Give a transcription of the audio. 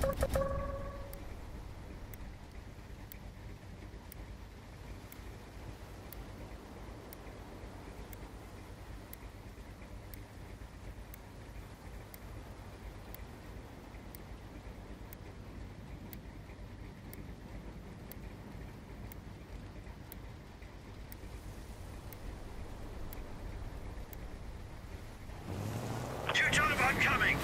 Two Taliban coming!